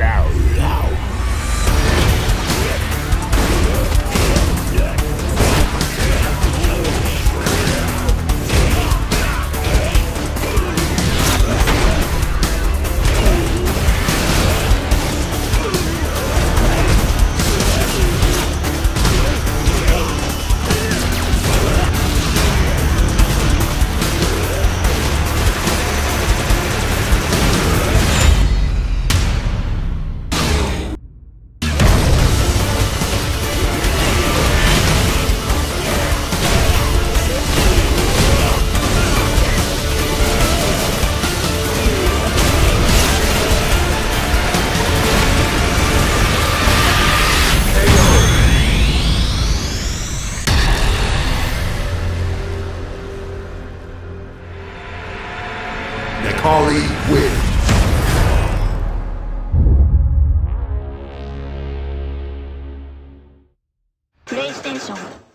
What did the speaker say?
Out. Carly wins. PlayStation